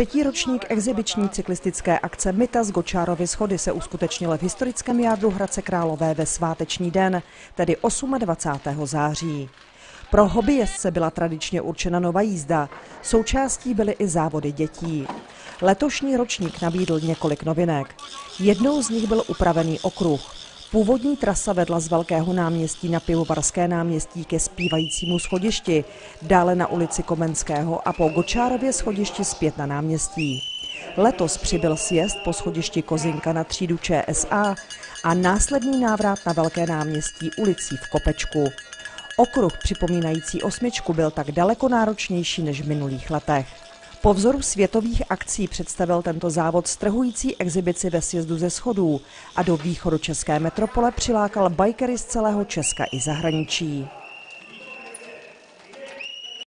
Třetí ročník exibiční cyklistické akce Myta z Gočárovy schody se uskutečnil v historickém jádru Hradce Králové ve sváteční den, tedy 28. září. Pro hobbyjezdce byla tradičně určena nová jízda. Součástí byly i závody dětí. Letošní ročník nabídl několik novinek. Jednou z nich byl upravený okruh. Původní trasa vedla z Velkého náměstí na Pivovarské náměstí ke zpívajícímu schodišti, dále na ulici Komenského a po Gočárově schodišti zpět na náměstí. Letos přibyl sjezd po schodišti Kozinka na třídu ČSA a následný návrat na Velké náměstí ulicí v Kopečku. Okruh připomínající osmičku byl tak daleko náročnější než v minulých letech. Po vzoru světových akcí představil tento závod strhující exibici ve sjezdu ze schodů a do východu české metropole přilákal bajkery z celého Česka i zahraničí.